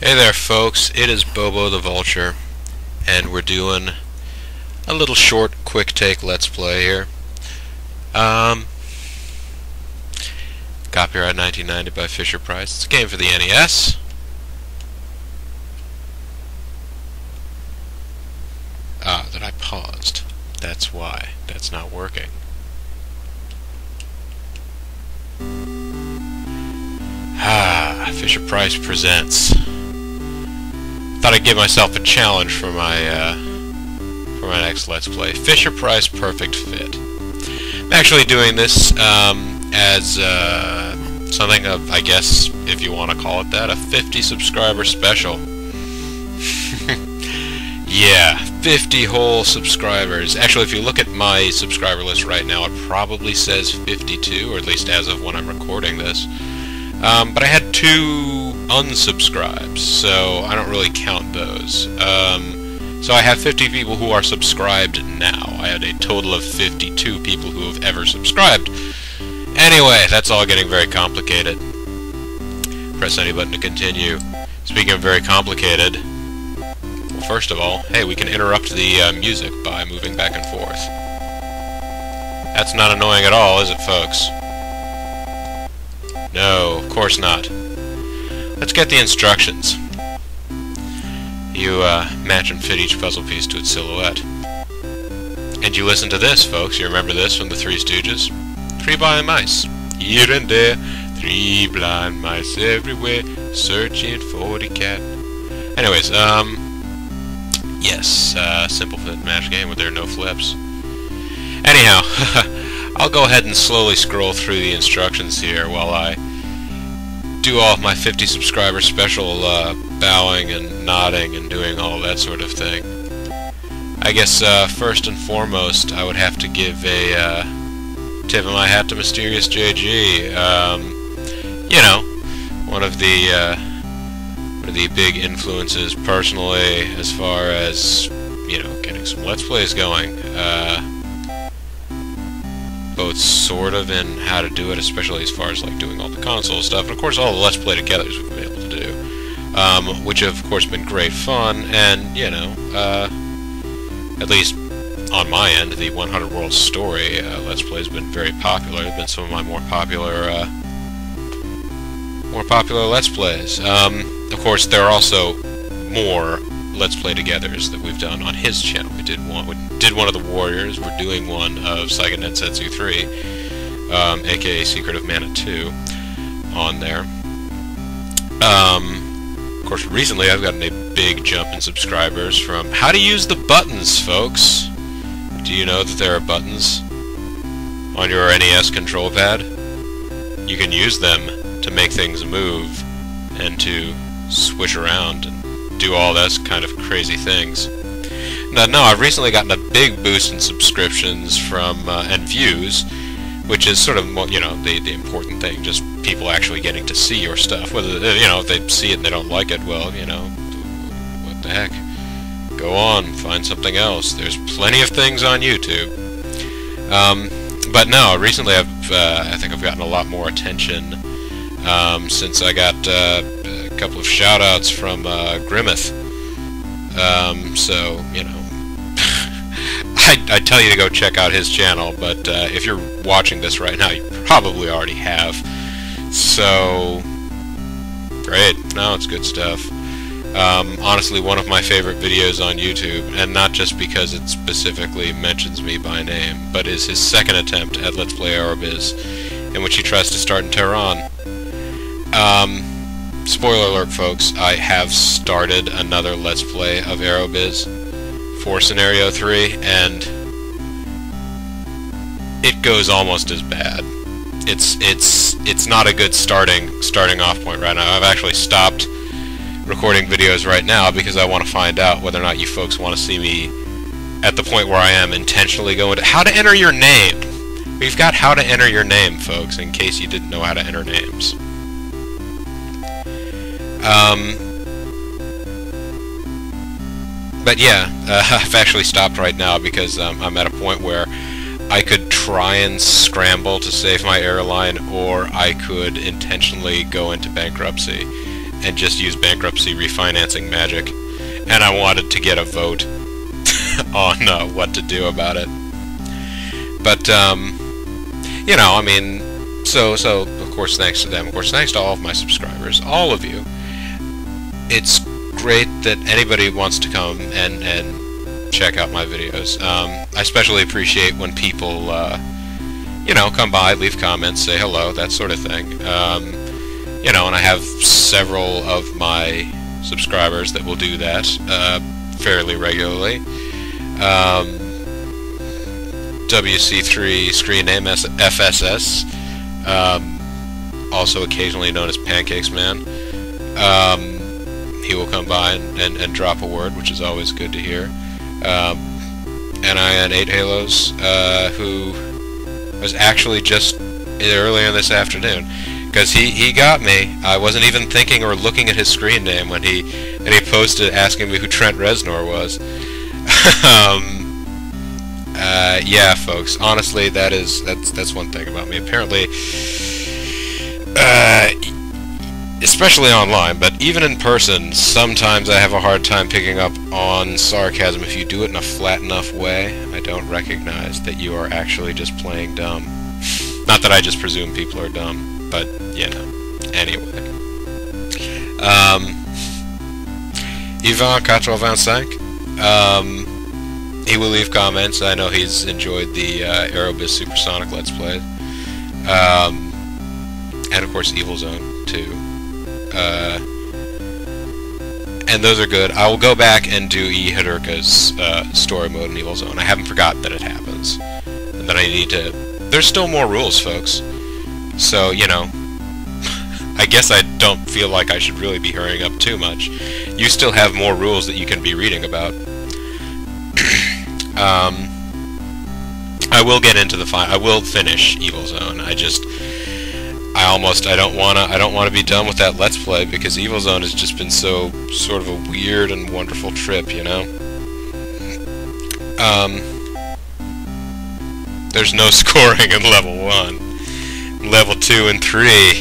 Hey there folks, it is Bobo the Vulture, and we're doing a little short, quick take let's play here. Um, copyright 1990 by Fisher Price. It's a game for the NES. Ah, that I paused. That's why. That's not working. Ah, Fisher Price presents. Thought I'd give myself a challenge for my uh, for my next Let's Play. Fisher Price Perfect Fit. I'm actually doing this um, as uh, something of, I guess, if you want to call it that, a 50 subscriber special. yeah, 50 whole subscribers. Actually, if you look at my subscriber list right now, it probably says 52, or at least as of when I'm recording this. Um, but I had two unsubscribes, so I don't really count those. Um, so I have 50 people who are subscribed now. I had a total of 52 people who have ever subscribed. Anyway, that's all getting very complicated. Press any button to continue. Speaking of very complicated, well, first of all, hey, we can interrupt the uh, music by moving back and forth. That's not annoying at all, is it, folks? No, of course not. Let's get the instructions. You uh, match and fit each puzzle piece to its silhouette. And you listen to this, folks. You remember this from the Three Stooges? Three blind mice. Here and there, three blind mice everywhere, searching for the cat. Anyways, um, yes, uh, simple fit match game where there are no flips. Anyhow, I'll go ahead and slowly scroll through the instructions here while I do all of my 50 subscriber special uh, bowing and nodding and doing all that sort of thing. I guess uh, first and foremost I would have to give a uh, tip of my hat to Mysterious JG. Um, you know, one of the uh, one of the big influences personally as far as you know getting some Let's Plays going. Both sort of in how to do it, especially as far as like doing all the console stuff, and of course all the Let's Play togethers we've been able to do, um, which have of course been great fun, and you know, uh, at least on my end, the 100 World Story uh, Let's Play has been very popular. It's been some of my more popular, uh, more popular Let's Plays. Um, of course, there are also more Let's Play Togethers that we've done on his channel. We did one, we did one of the Warriors. We're doing one of Seiken Densetsu 3, um, aka Secret of Mana 2, on there. Um, of course, recently I've gotten a big jump in subscribers from how to use the buttons, folks. Do you know that there are buttons on your NES control pad? You can use them to make things move and to switch around and do all those kind of crazy things. Now, no, I've recently gotten a big boost in subscriptions from uh, and views, which is sort of you know the the important thing. Just people actually getting to see your stuff. Whether you know if they see it and they don't like it, well, you know, what the heck. Go on, find something else. There's plenty of things on YouTube. Um, but no, recently I've uh, I think I've gotten a lot more attention um, since I got. Uh, couple of shout-outs from uh, Grimmeth. Um, so, you know, I, I tell you to go check out his channel, but uh, if you're watching this right now, you probably already have. So, great. No, it's good stuff. Um, honestly, one of my favorite videos on YouTube, and not just because it specifically mentions me by name, but is his second attempt at Let's Play Aerobiz, in which he tries to start in Tehran. Um, spoiler alert, folks, I have started another Let's Play of Aerobiz for Scenario 3, and it goes almost as bad. It's it's it's not a good starting starting off point right now. I've actually stopped recording videos right now because I want to find out whether or not you folks want to see me at the point where I am intentionally going to how to enter your name. We've got how to enter your name, folks, in case you didn't know how to enter names. Um, but yeah, uh, I've actually stopped right now because um, I'm at a point where I could try and scramble to save my airline, or I could intentionally go into bankruptcy. and just use bankruptcy refinancing magic, and I wanted to get a vote on uh, what to do about it. But um, you know, I mean, so so of course thanks to them, of course thanks to all of my subscribers, all of you. It's great that anybody wants to come and and check out my videos. Um, I especially appreciate when people. Uh, you know, come by, leave comments, say hello, that sort of thing. Um, you know, and I have several of my subscribers that will do that uh, fairly regularly. Um, WC3 screen name FSS, um, also occasionally known as Pancakes Man. Um, he will come by and, and, and, drop a word, which is always good to hear. Um, NIN 8 Halos, uh, who was actually just earlier this afternoon because he, he got me. I wasn't even thinking or looking at his screen name when he and he posted asking me who Trent Reznor was. um, uh, yeah, folks. Honestly, that is that's that's one thing about me. Apparently, uh, especially online, but even in person, sometimes I have a hard time picking up on sarcasm. If you do it in a flat enough way, I don't recognize that you are actually just playing dumb. Not that I just presume people are dumb, but, you know. Anyway. Um, Ivan 85, um, he will leave comments. I know he's enjoyed the uh, Aerobiz Supersonic Let's Play. Um, and of course Evil Zone, too. Uh, and those are good. I will go back and do E. Hidurka's uh, story mode in Evil Zone. I haven't forgotten that it happens. And that I need to... There's still more rules, folks. So, you know, I guess I don't feel like I should really be hurrying up too much. You still have more rules that you can be reading about. um, I will get into the fi- I will finish Evil Zone. I just I almost I don't wanna I don't wanna be done with that Let's Play because Evil Zone has just been so sort of a weird and wonderful trip, you know. Um, there's no scoring in level one. Level two and three,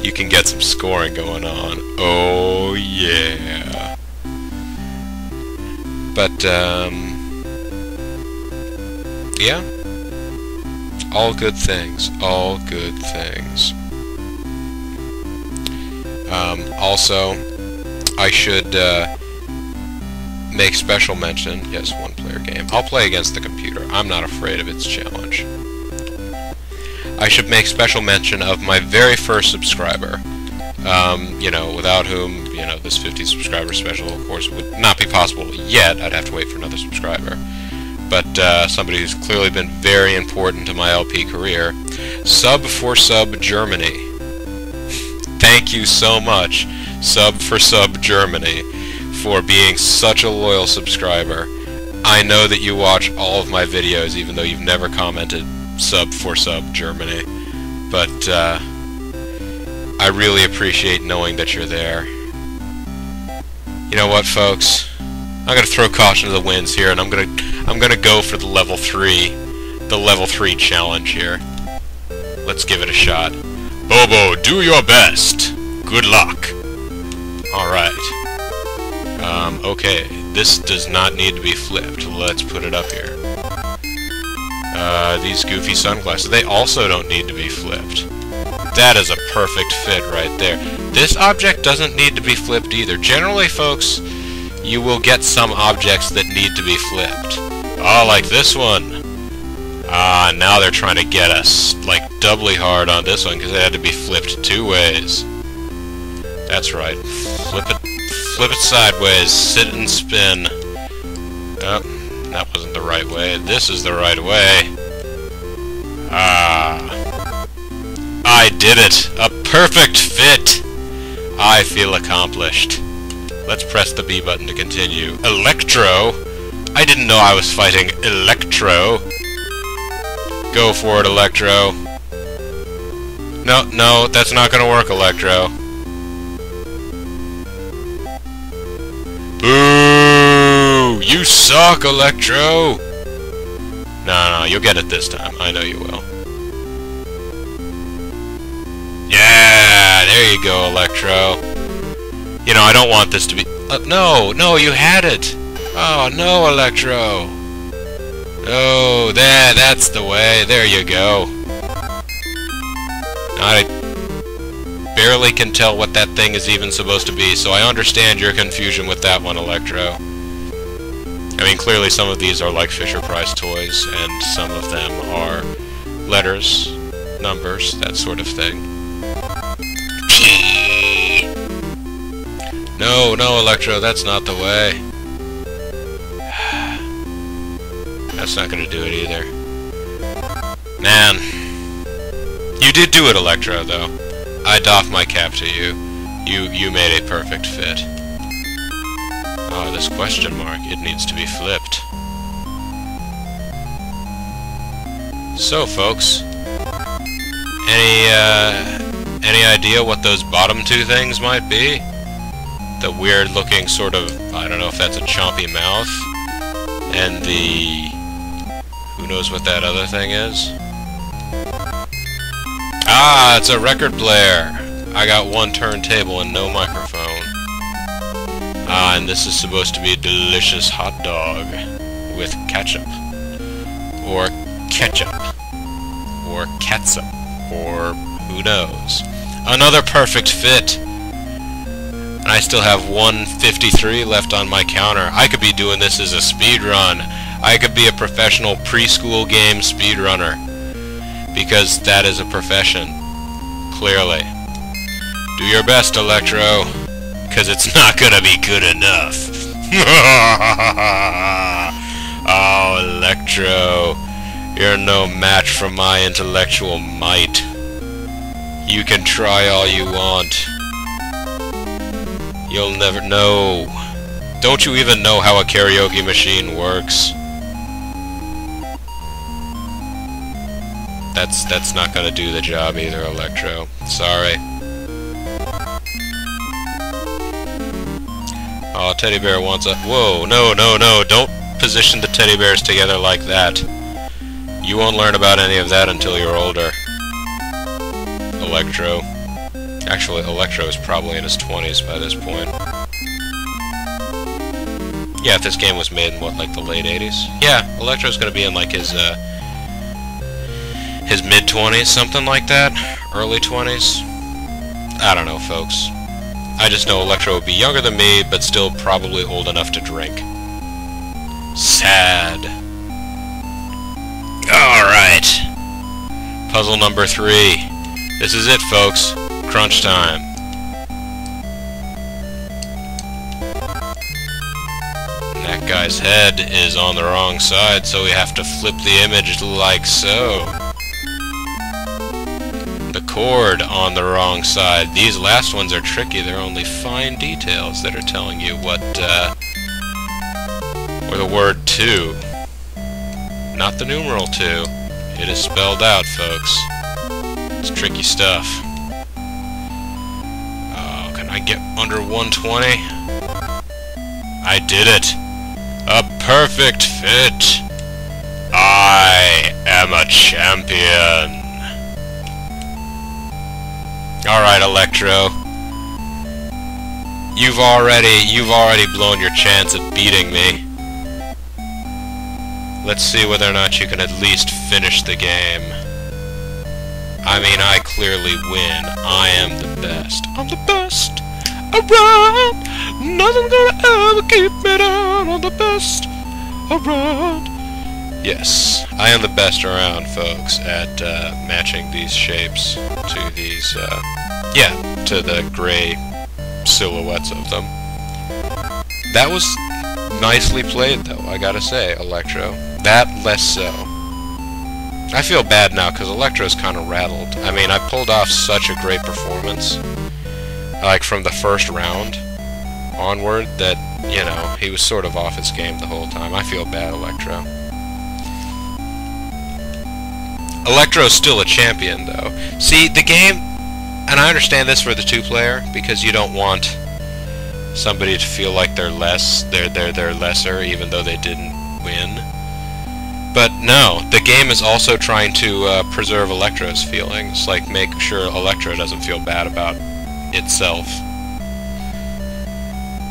you can get some scoring going on. Oh yeah. But um, yeah all good things. All good things. Um, also, I should uh, make special mention. Yes, one-player game. I'll play against the computer. I'm not afraid of its challenge. I should make special mention of my very first subscriber. Um, you know, without whom, you know, this 50 subscriber special, of course, would not be possible yet. I'd have to wait for another subscriber but uh, somebody who's clearly been very important to my LP career. Sub for Sub Germany. Thank you so much, Sub for Sub Germany, for being such a loyal subscriber. I know that you watch all of my videos, even though you've never commented Sub for Sub Germany. But uh, I really appreciate knowing that you're there. You know what, folks? I'm gonna throw caution to the winds here, and I'm gonna I'm gonna go for the level three, the level three challenge here. Let's give it a shot. Bobo, do your best. Good luck. All right. Um, okay, this does not need to be flipped. Let's put it up here. Uh, these goofy sunglasses, they also don't need to be flipped. That is a perfect fit right there. This object doesn't need to be flipped either. Generally, folks, you will get some objects that need to be flipped. Oh, like this one. Ah, now they're trying to get us, like, doubly hard on this one, because it had to be flipped two ways. That's right. Flip it, flip it sideways, sit and spin. Oh, that wasn't the right way. This is the right way. Ah. I did it! A perfect fit! I feel accomplished. Let's press the B button to continue. Electro? I didn't know I was fighting Electro. Go for it, Electro. No, no, that's not gonna work, Electro. Boo! You suck, Electro! No, no, you'll get it this time. I know you will. Yeah, there you go, Electro. You know, I don't want this to be... Uh, no, no, you had it! Oh, no, Electro! Oh, there, that's the way. There you go. I barely can tell what that thing is even supposed to be, so I understand your confusion with that one, Electro. I mean, clearly some of these are like Fisher-Price toys, and some of them are letters, numbers, that sort of thing. No, no, Electro, that's not the way. That's not gonna do it either. Man. You did do it, Electro, though. I doff my cap to you. You you made a perfect fit. Ah, oh, this question mark, it needs to be flipped. So, folks, any, uh, any idea what those bottom two things might be? The weird-looking sort of, I don't know if that's a chompy mouth, and the who knows what that other thing is? Ah, it's a record player! I got one turntable and no microphone. Ah, and this is supposed to be a delicious hot dog with ketchup. Or ketchup. Or ketchup. Or who knows. Another perfect fit! And I still have 153 left on my counter. I could be doing this as a speed run. I could be a professional preschool game speedrunner. Because that is a profession. Clearly. Do your best, Electro. Because it's not gonna be good enough. oh, Electro. You're no match for my intellectual might. You can try all you want. You'll never know. Don't you even know how a karaoke machine works? That's that's not gonna do the job either, Electro. Sorry. Oh, Teddy Bear wants a... Whoa, no, no, no, don't position the teddy bears together like that. You won't learn about any of that until you're older. Electro. Actually, Electro is probably in his 20s by this point. Yeah, if this game was made in, what, like the late 80s? Yeah, Electro's gonna be in, like, his, uh, his mid-20s, something like that. Early 20s. I don't know, folks. I just know Electro would be younger than me, but still probably old enough to drink. Sad. Alright. Puzzle number three. This is it, folks. Crunch time. that guy's head is on the wrong side, so we have to flip the image like so cord on the wrong side. These last ones are tricky. They're only fine details that are telling you what, uh, or the word 2. Not the numeral 2. It is spelled out, folks. It's tricky stuff. Oh, can I get under 120? I did it! A perfect fit! I am a champion! Alright, Electro. You've already, you've already blown your chance at beating me. Let's see whether or not you can at least finish the game. I mean, I clearly win. I am the best. I'm the best around. Nothing's gonna ever keep me down. I'm the best around. Yes, I am the best around, folks, at uh, matching these shapes to these, uh, yeah, to the gray silhouettes of them. That was nicely played, though, I gotta say, Electro. That less so. I feel bad now, because Electro's kind of rattled. I mean, I pulled off such a great performance, like, from the first round onward, that, you know, he was sort of off his game the whole time. I feel bad, Electro. Electro's still a champion, though. See, the game, and I understand this for the two-player, because you don't want somebody to feel like they're less, they're, they're, they're lesser, even though they didn't win. But no, the game is also trying to uh, preserve Electro's feelings, like make sure Electro doesn't feel bad about itself.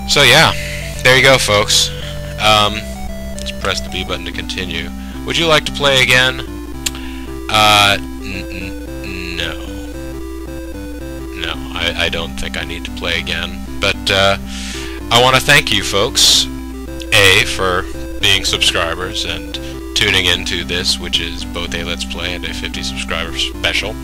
So yeah, there you go, folks. Um, let's press the B button to continue. Would you like to play again? Uh, no. No, I, I don't think I need to play again. But, uh, I want to thank you folks, A, for being subscribers and tuning into this, which is both a Let's Play and a 50 subscriber special.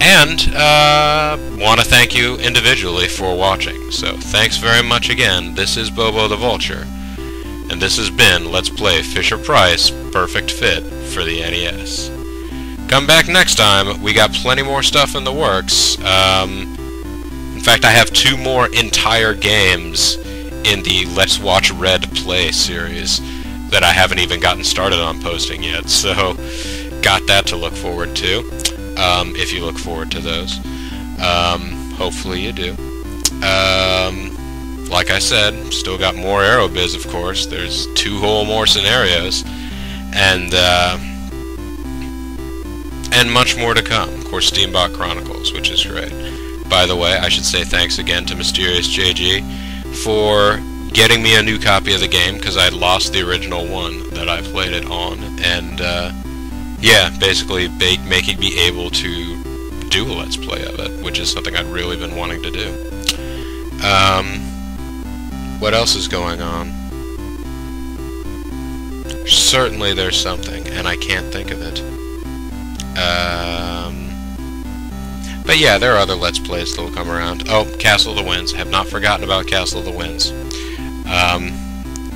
And, uh, want to thank you individually for watching. So, thanks very much again. This is Bobo the Vulture. And this has been Let's Play Fisher-Price Perfect Fit for the NES. Come back next time. We got plenty more stuff in the works. Um, in fact, I have two more entire games in the Let's Watch Red Play series that I haven't even gotten started on posting yet, so got that to look forward to, um, if you look forward to those. Um, hopefully you do. Um, like I said, still got more Aerobiz, of course. There's two whole more scenarios, and, uh, and much more to come. Of course, Steambot Chronicles, which is great. By the way, I should say thanks again to Mysterious JG for getting me a new copy of the game because I lost the original one that I played it on, and uh, yeah, basically making me able to do a Let's Play of it, which is something I'd really been wanting to do. Um, what else is going on? Certainly there's something, and I can't think of it. Um, but yeah, there are other Let's Plays that will come around. Oh, Castle of the Winds. Have not forgotten about Castle of the Winds. Um,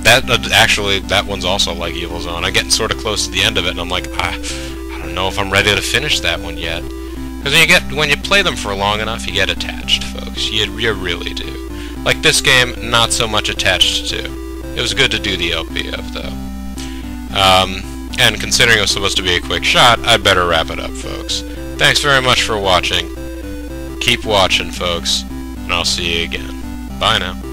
that uh, actually, that one's also like Evil Zone. I'm getting sort of close to the end of it, and I'm like, ah, I don't know if I'm ready to finish that one yet. Because when you get when you play them for long enough, you get attached, folks. You, you really do. Like this game, not so much attached to. It was good to do the LPF though. Um, and considering it was supposed to be a quick shot, I'd better wrap it up, folks. Thanks very much for watching. Keep watching, folks, and I'll see you again. Bye now.